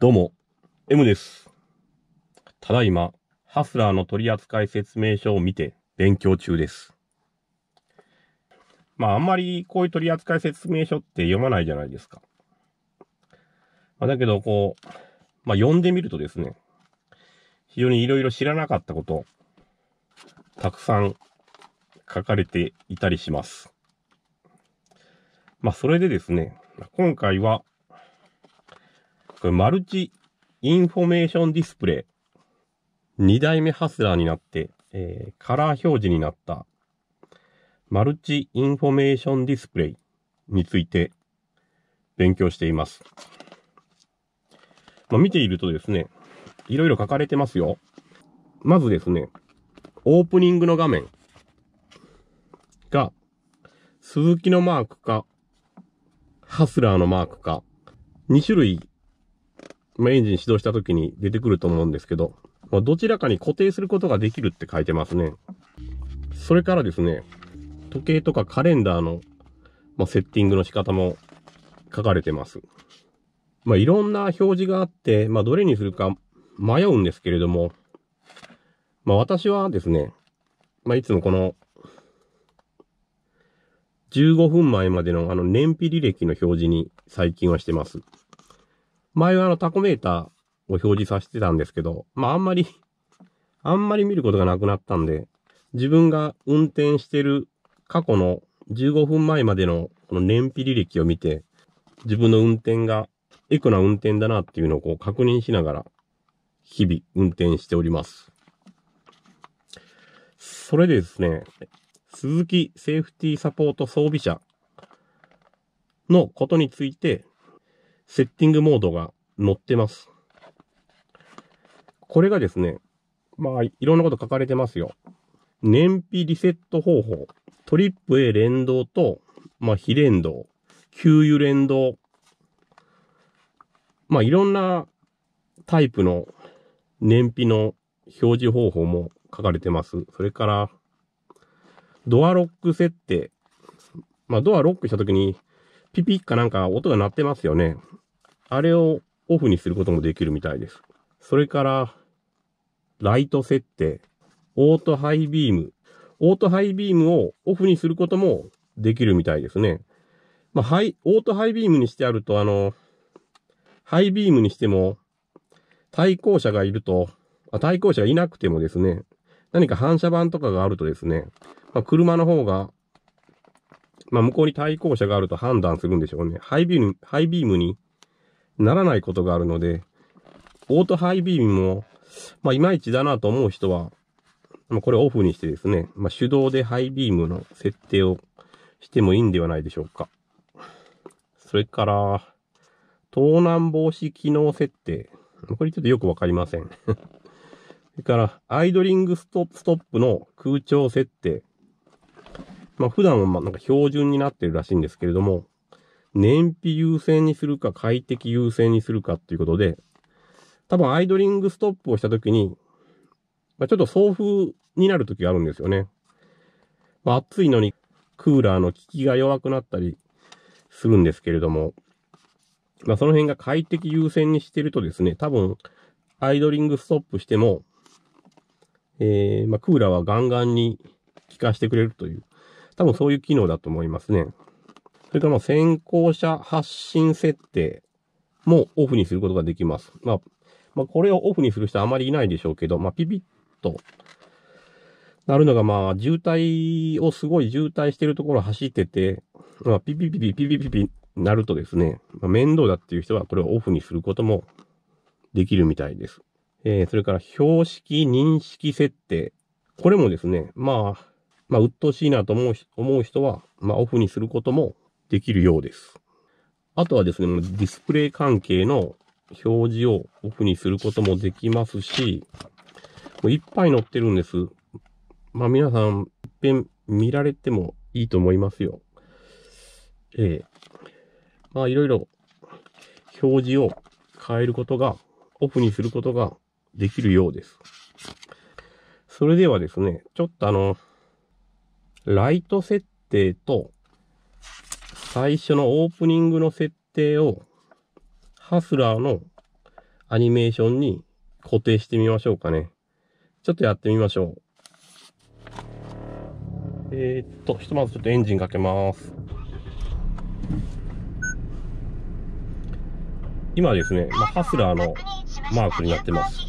どうも、M です。ただいま、ハスラーの取扱説明書を見て勉強中です。まあ、あんまりこういう取扱説明書って読まないじゃないですか。まあ、だけど、こう、まあ、読んでみるとですね、非常にいろいろ知らなかったこと、たくさん書かれていたりします。まあ、それでですね、今回は、これマルチインフォメーションディスプレイ。2代目ハスラーになって、えーカラー表示になったマルチインフォメーションディスプレイについて勉強しています。まあ、見ているとですね、いろいろ書かれてますよ。まずですね、オープニングの画面が、鈴木のマークか、ハスラーのマークか、2種類まあ、エンジン始動した時に出てくると思うんですけど、まあ、どちらかに固定することができるって書いてますね。それからですね、時計とかカレンダーの、まあ、セッティングの仕方も書かれてます。まあ、いろんな表示があって、まあ、どれにするか迷うんですけれども、まあ、私はですね、まあ、いつもこの、15分前までのあの燃費履歴の表示に最近はしてます。前はあのタコメーターを表示させてたんですけど、まああんまり、あんまり見ることがなくなったんで、自分が運転してる過去の15分前までのこの燃費履歴を見て、自分の運転がエコな運転だなっていうのをこう確認しながら、日々運転しております。それでですね、鈴木セーフティーサポート装備車のことについて、セッティングモードが載ってます。これがですね、まあ、いろんなこと書かれてますよ。燃費リセット方法、トリップ A 連動と、まあ、非連動、給油連動、まあ、いろんなタイプの燃費の表示方法も書かれてます。それから、ドアロック設定。まあ、ドアロックしたときに、ピピッかなんか音が鳴ってますよね。あれをオフにすることもできるみたいです。それから、ライト設定、オートハイビーム。オートハイビームをオフにすることもできるみたいですね。まあ、ハイ、オートハイビームにしてあると、あの、ハイビームにしても、対向車がいると、あ対向車がいなくてもですね、何か反射板とかがあるとですね、まあ、車の方がまあ、向こうに対向車があると判断するんでしょうね。ハイビーム、ハイビームにならないことがあるので、オートハイビームも、まあ、いまいちだなと思う人は、まあ、これオフにしてですね、まあ、手動でハイビームの設定をしてもいいんではないでしょうか。それから、盗難防止機能設定。これちょっとよくわかりません。それから、アイドリングストストップの空調設定。まあ普段はまあなんか標準になってるらしいんですけれども、燃費優先にするか快適優先にするかっていうことで、多分アイドリングストップをしたときに、まあ、ちょっと送風になるときがあるんですよね。まあ暑いのにクーラーの効きが弱くなったりするんですけれども、まあその辺が快適優先にしてるとですね、多分アイドリングストップしても、えー、まあクーラーはガンガンに効かしてくれるという、多分そういう機能だと思いますね。それからまあ先行者発信設定もオフにすることができます。まあ、まあこれをオフにする人はあまりいないでしょうけど、まあピピッとなるのがまあ渋滞をすごい渋滞してるところを走ってて、まあピピピピピピピピなるとですね、まあ、面倒だっていう人はこれをオフにすることもできるみたいです。えー、それから標識認識設定。これもですね、まあ、まあ、鬱陶しいなと思う思う人は、まあ、オフにすることもできるようです。あとはですね、ディスプレイ関係の表示をオフにすることもできますし、もういっぱい載ってるんです。まあ、皆さん、いっぺん見られてもいいと思いますよ。ええまあ、いろいろ表示を変えることが、オフにすることができるようです。それではですね、ちょっとあの、ライト設定と、最初のオープニングの設定を、ハスラーのアニメーションに固定してみましょうかね。ちょっとやってみましょう。えー、っと、ひとまずちょっとエンジンかけます。今ですね、まあ、ハスラーのマークになってます。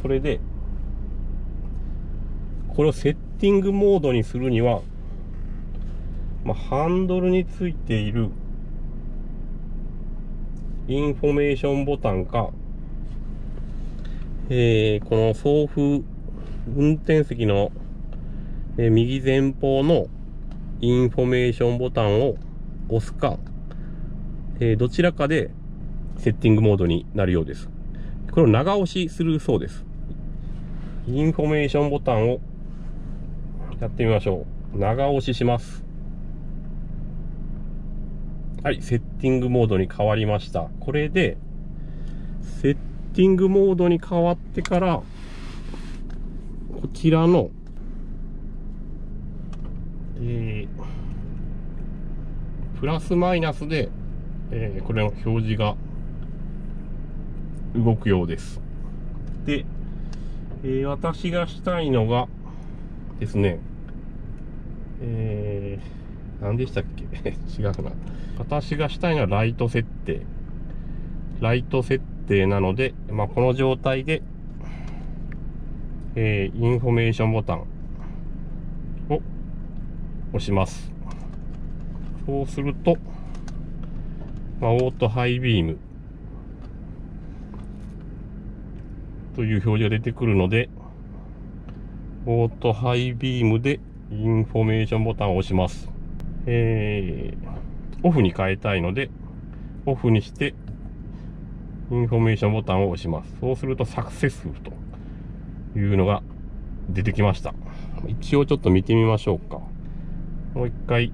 それで、これをセッティングモードにするには、まあ、ハンドルについているインフォメーションボタンか、えー、この送風運転席の、えー、右前方のインフォメーションボタンを押すか、えー、どちらかでセッティングモードになるようです。これを長押しするそうです。インフォメーションボタンをやってみましょう。長押しします。はい、セッティングモードに変わりました。これで、セッティングモードに変わってから、こちらの、えー、プラスマイナスで、えー、これの表示が動くようです。で、えー、私がしたいのがですね、えー、何でしたっけ？違うな。私がしたいのはライト設定。ライト設定なので、まあ、この状態で、えー、インフォメーションボタンを押します。そうすると、まあ、オートハイビームという表示が出てくるので、オートハイビームでインフォメーションボタンを押します。えー、オフに変えたいので、オフにして、インフォメーションボタンを押します。そうすると、 successful というのが出てきました。一応ちょっと見てみましょうか。もう一回、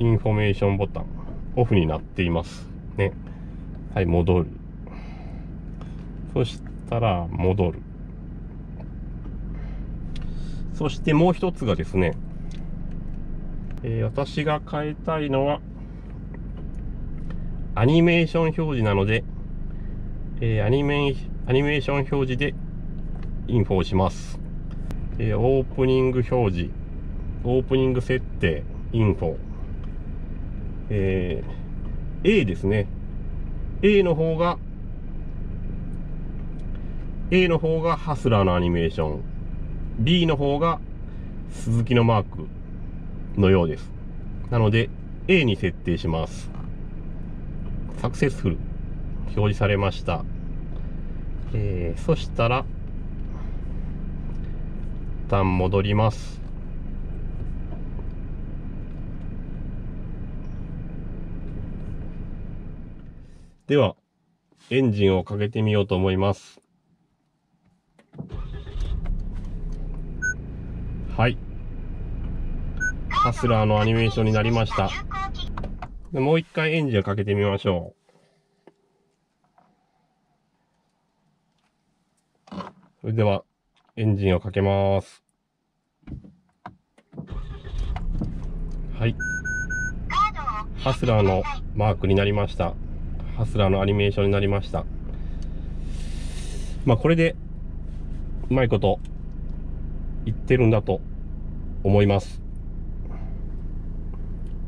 インフォメーションボタン、オフになっています。ね。はい、戻る。そしたら、戻る。そしてもう一つがですね、えー、私が変えたいのは、アニメーション表示なので、えー、アニメアニメーション表示でインフォをします。えー、オープニング表示、オープニング設定、インフォ。えー、A ですね。A の方が、A の方がハスラーのアニメーション。B の方が鈴木のマークのようです。なので、A に設定します。サクセスフル表示されました。えー、そしたら、一旦戻ります。では、エンジンをかけてみようと思います。はい。ハスラーのアニメーションになりました。もう一回エンジンをかけてみましょう。それでは、エンジンをかけます。はい。ハスラーのマークになりました。ハスラーのアニメーションになりました。まあ、これで、うまいこと言ってるんだと思います。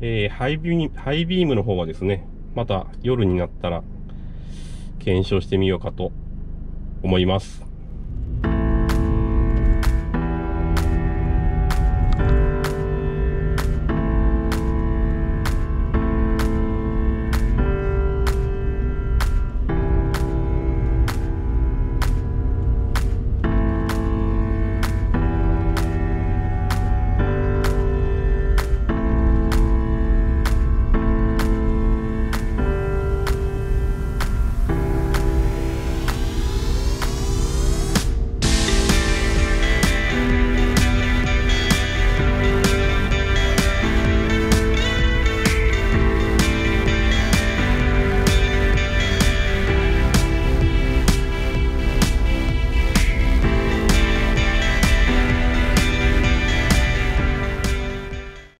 えー、ハイビーム、ハイビームの方はですね、また夜になったら検証してみようかと思います。